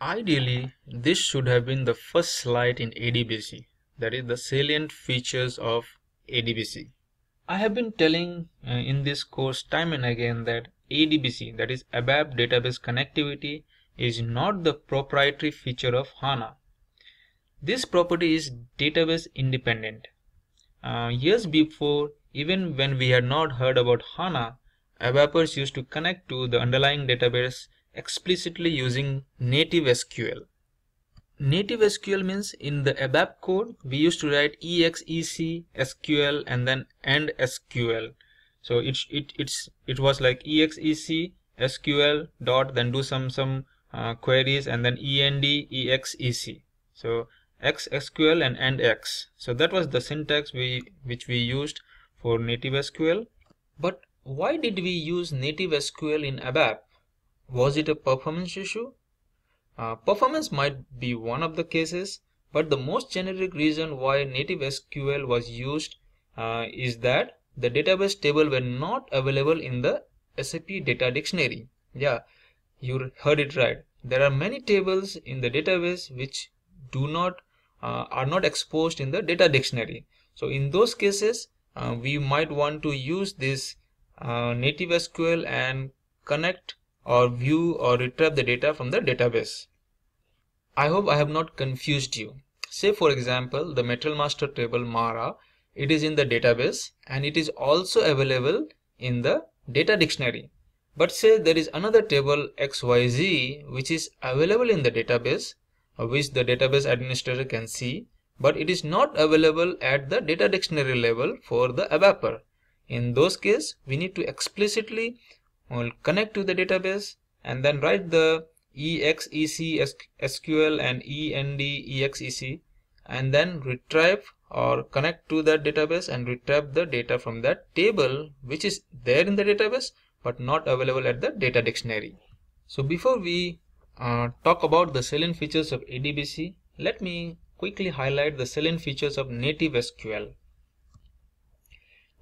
Ideally, this should have been the first slide in ADBC, that is the salient features of ADBC. I have been telling uh, in this course time and again that ADBC, that is ABAP database connectivity, is not the proprietary feature of HANA. This property is database independent. Uh, years before, even when we had not heard about HANA, ABAPers used to connect to the underlying database explicitly using native SQL. Native SQL means in the ABAP code, we used to write exec SQL and then end SQL. So it, it, it's, it was like exec SQL dot then do some, some uh, queries and then end exec. So x SQL and end x. So that was the syntax we which we used for native SQL. But why did we use native SQL in ABAP? Was it a performance issue? Uh, performance might be one of the cases, but the most generic reason why native SQL was used uh, is that the database table were not available in the SAP data dictionary. Yeah, you heard it right. There are many tables in the database which do not uh, are not exposed in the data dictionary. So in those cases, uh, we might want to use this uh, native SQL and connect or view or retrieve the data from the database. I hope I have not confused you. Say for example, the material master table MARA, it is in the database and it is also available in the data dictionary. But say there is another table XYZ which is available in the database which the database administrator can see but it is not available at the data dictionary level for the ABAPer. In those case we need to explicitly uh, connect to the database and then write the exec SQL and end exec and then retrieve or connect to that database and retrieve the data from that table which is there in the database but not available at the data dictionary. So before we uh, talk about the salient features of ADBC, let me quickly highlight the salient features of native SQL.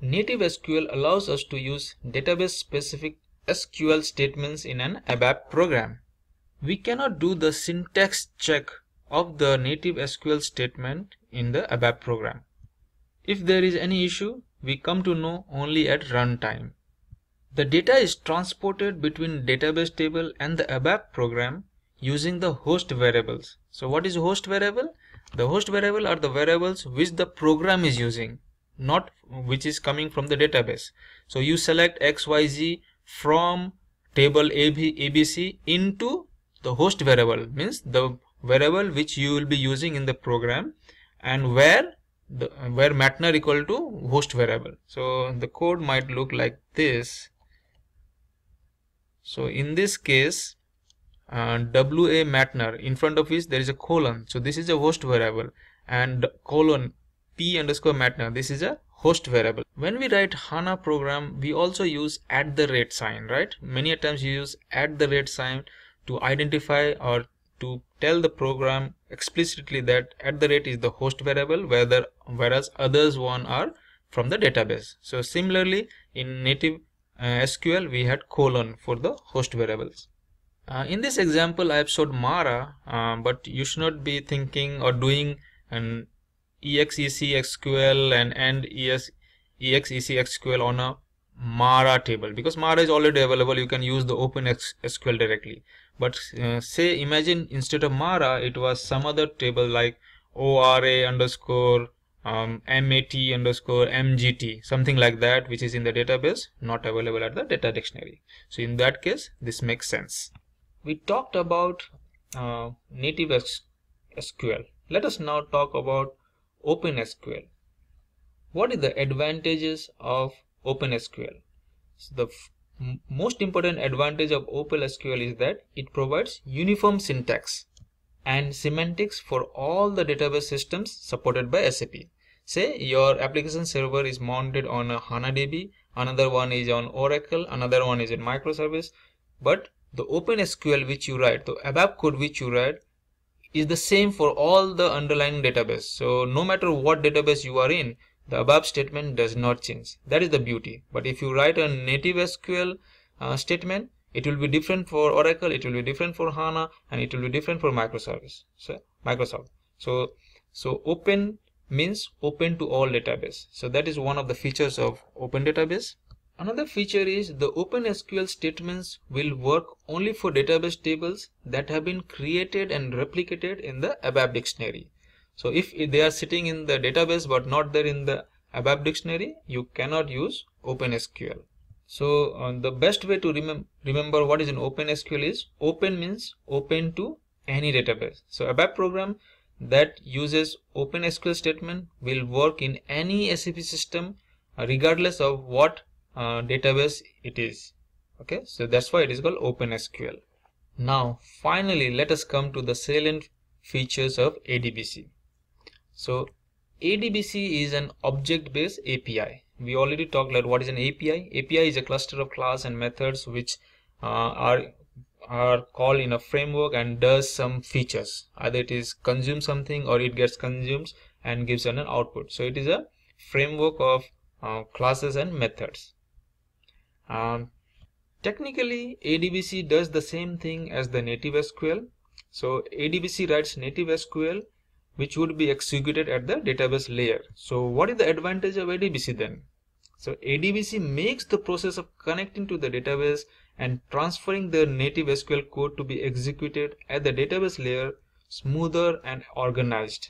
Native SQL allows us to use database specific SQL statements in an ABAP program. We cannot do the syntax check of the native SQL statement in the ABAP program. If there is any issue, we come to know only at runtime. The data is transported between database table and the ABAP program using the host variables. So what is host variable? The host variable are the variables which the program is using, not which is coming from the database. So you select XYZ from table AB, ABC into the host variable means the variable which you will be using in the program and where the where MATNR equal to host variable. So the code might look like this so in this case, uh, WA MATNR in front of which there is a colon. So this is a host variable and colon P underscore MATNR. This is a host variable. When we write HANA program, we also use at the rate sign, right? Many times you use at the rate sign to identify or to tell the program explicitly that at the rate is the host variable whether whereas others one are from the database. So similarly in native uh, SQL we had colon for the host variables. Uh, in this example I have showed Mara uh, but you should not be thinking or doing an exec SQL and end ES, exec SQL on a Mara table. Because Mara is already available you can use the open SQL directly. But uh, say imagine instead of Mara it was some other table like ORA underscore um, mat underscore mgt something like that which is in the database not available at the data dictionary. So in that case this makes sense. We talked about uh, native SQL let us now talk about OpenSQL what is the advantages of OpenSQL so the most important advantage of OpenSQL is that it provides uniform syntax and semantics for all the database systems supported by SAP. Say your application server is mounted on a HANADB, another one is on Oracle, another one is in microservice, but the OpenSQL which you write, the ABAP code which you write is the same for all the underlying database. So no matter what database you are in, the above statement does not change. That is the beauty. But if you write a native SQL uh, statement, it will be different for Oracle, it will be different for HANA, and it will be different for microservice. So Microsoft. So so open means open to all database. So that is one of the features of open database. Another feature is the OpenSQL statements will work only for database tables that have been created and replicated in the ABAP dictionary. So if they are sitting in the database but not there in the ABAP dictionary, you cannot use OpenSQL. So uh, the best way to remem remember what is an OpenSQL is open means open to any database. So ABAP program that uses OpenSQL statement will work in any SAP system regardless of what uh, database it is. Okay so that's why it is called OpenSQL. Now finally let us come to the salient features of ADBC so ADBC is an object-based API we already talked about what is an API API is a cluster of class and methods which uh, are are called in a framework and does some features. Either it is consume something or it gets consumes and gives an output. So it is a framework of uh, classes and methods um, technically, ADBC does the same thing as the native SQL. So ADBC writes native SQL which would be executed at the database layer. So what is the advantage of ADBC then? So ADBC makes the process of connecting to the database and transferring the native SQL code to be executed at the database layer smoother and organized.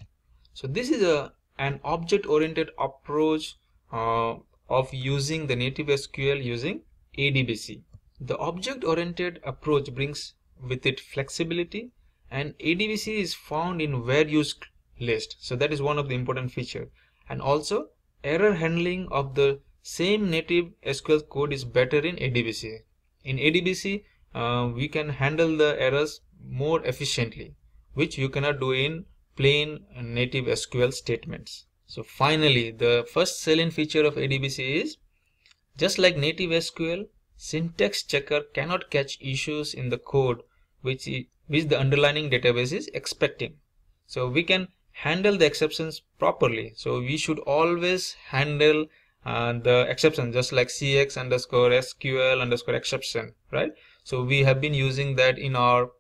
So this is a an object-oriented approach uh, of using the native SQL using ADBC. The object-oriented approach brings with it flexibility and ADBC is found in where used list. So that is one of the important feature. And also error handling of the same native SQL code is better in ADBC. In ADBC, uh, we can handle the errors more efficiently, which you cannot do in plain native SQL statements. So finally, the first salient feature of ADBC is just like native SQL, syntax checker cannot catch issues in the code which, which the underlying database is expecting. So we can handle the exceptions properly. So we should always handle uh, the exception just like cx underscore sql underscore exception, right? So we have been using that in our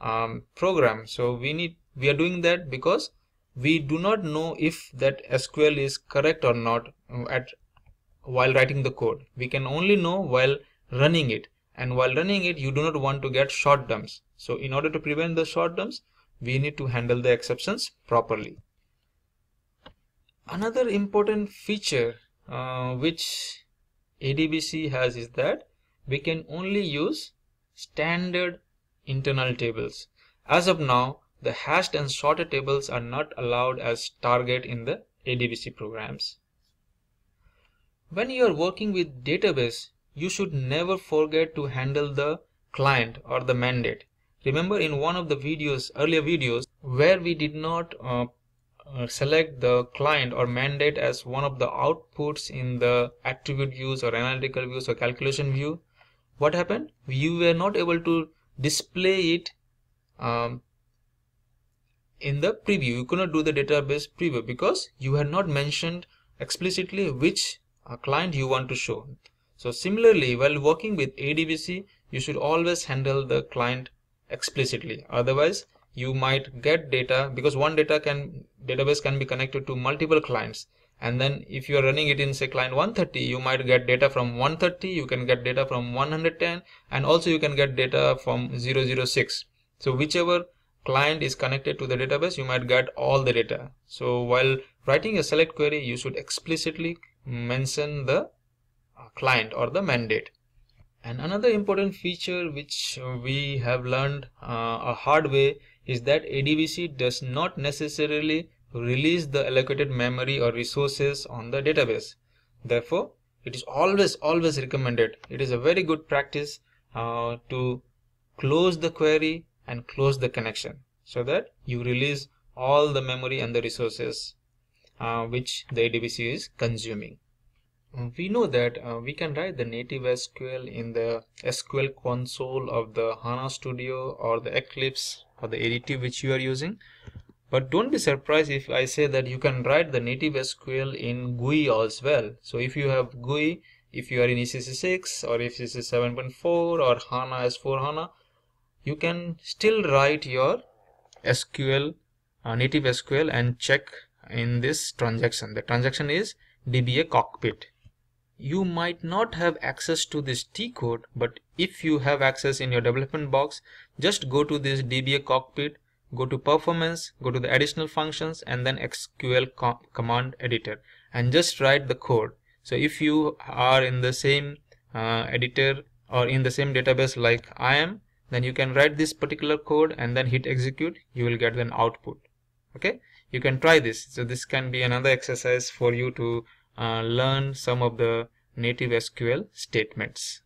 um, program. So we need we are doing that because we do not know if that SQL is correct or not at while writing the code. We can only know while running it and while running it you do not want to get short dumps. So in order to prevent the short dumps we need to handle the exceptions properly. Another important feature uh, which ADBC has is that we can only use standard internal tables. As of now the hashed and sorted tables are not allowed as target in the ADBC programs. When you are working with database, you should never forget to handle the client or the mandate. Remember in one of the videos, earlier videos, where we did not uh, uh, select the client or mandate as one of the outputs in the attribute views or analytical views or calculation view, what happened? You were not able to display it um, in the preview. You cannot do the database preview because you had not mentioned explicitly which uh, client you want to show. So similarly while working with ADBC you should always handle the client explicitly. Otherwise you might get data because one data can database can be connected to multiple clients. And then if you are running it in say client 130 you might get data from 130 you can get data from 110 and also you can get data from 006 so whichever client is connected to the database you might get all the data. So while writing a select query you should explicitly mention the uh, client or the mandate. And another important feature which we have learned uh, a hard way is that ADBC does not necessarily release the allocated memory or resources on the database. Therefore it is always always recommended. It is a very good practice uh, to close the query and close the connection so that you release all the memory and the resources uh, which the ADBC is consuming. Uh, we know that uh, we can write the native SQL in the SQL console of the HANA Studio or the Eclipse or the ADT which you are using. But don't be surprised if I say that you can write the native SQL in GUI as well. So if you have GUI if you are in ECC 6 or ECC 7.4 or HANA S4 HANA you can still write your SQL uh, native SQL and check in this transaction. The transaction is DBA cockpit. You might not have access to this T code but if you have access in your development box just go to this DBA cockpit go to performance go to the additional functions and then SQL co command editor and just write the code. So if you are in the same uh, editor or in the same database like I am then you can write this particular code and then hit execute. You will get an output. Okay? You can try this. So this can be another exercise for you to uh, learn some of the native SQL statements